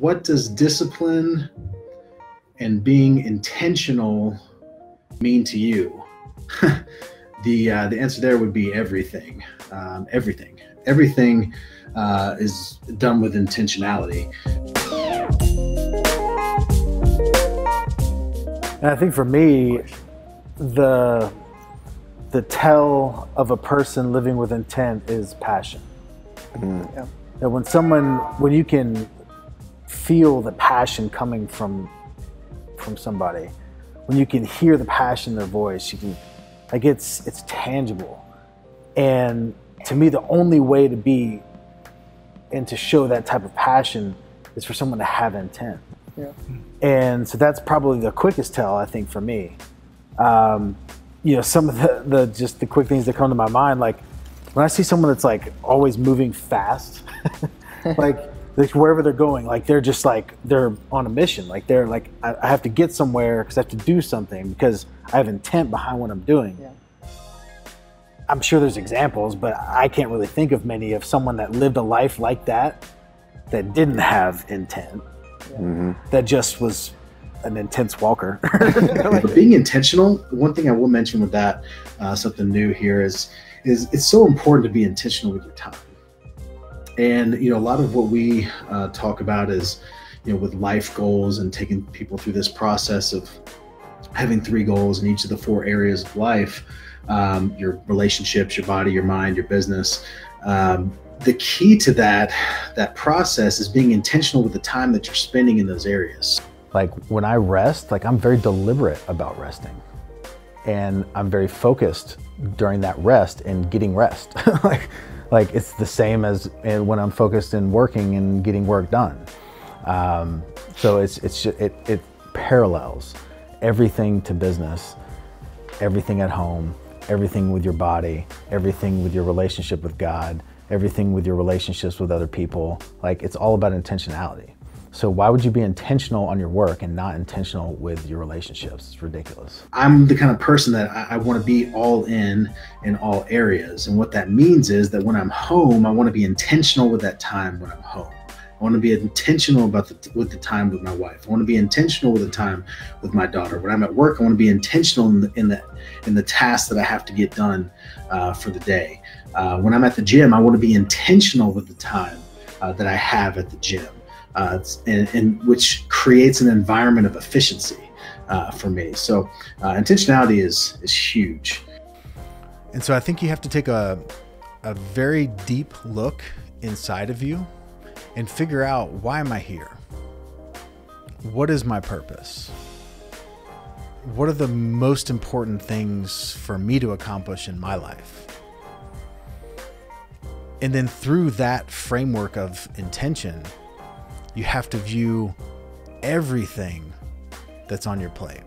what does discipline and being intentional mean to you? the uh, the answer there would be everything. Um, everything. Everything uh, is done with intentionality. And I think for me, the the tell of a person living with intent is passion. Mm. Yeah. That when someone, when you can feel the passion coming from from somebody, when you can hear the passion in their voice, you can like it's it's tangible. And to me, the only way to be and to show that type of passion is for someone to have intent. Yeah. And so that's probably the quickest tell I think for me. Um, you know, some of the, the just the quick things that come to my mind, like when I see someone that's like always moving fast, like like wherever they're going, like they're just like they're on a mission. Like they're like I, I have to get somewhere because I have to do something because I have intent behind what I'm doing. Yeah. I'm sure there's examples, but I can't really think of many of someone that lived a life like that that didn't have intent. Yeah. Mm-hmm. That just was an intense walker. being intentional, one thing I will mention with that, uh, something new here is, is it's so important to be intentional with your time. And you know, a lot of what we uh, talk about is, you know, with life goals and taking people through this process of having three goals in each of the four areas of life: um, your relationships, your body, your mind, your business. Um, the key to that that process is being intentional with the time that you're spending in those areas. Like when I rest, like I'm very deliberate about resting. And I'm very focused during that rest and getting rest. like like it's the same as when I'm focused in working and getting work done. Um, so it's it's it it parallels everything to business, everything at home, everything with your body, everything with your relationship with God, everything with your relationships with other people. Like it's all about intentionality. So why would you be intentional on your work and not intentional with your relationships? It's ridiculous. I'm the kind of person that I, I want to be all in in all areas. And what that means is that when I'm home, I want to be intentional with that time when I'm home. I want to be intentional about the, with the time with my wife. I want to be intentional with the time with my daughter. When I'm at work, I want to be intentional in the in the, in the tasks that I have to get done uh, for the day. Uh, when I'm at the gym, I want to be intentional with the time uh, that I have at the gym uh, and, and, which creates an environment of efficiency uh, for me. So uh, intentionality is is huge. And so I think you have to take a a very deep look inside of you and figure out why am I here? What is my purpose? What are the most important things for me to accomplish in my life? And then through that framework of intention, you have to view everything that's on your plate.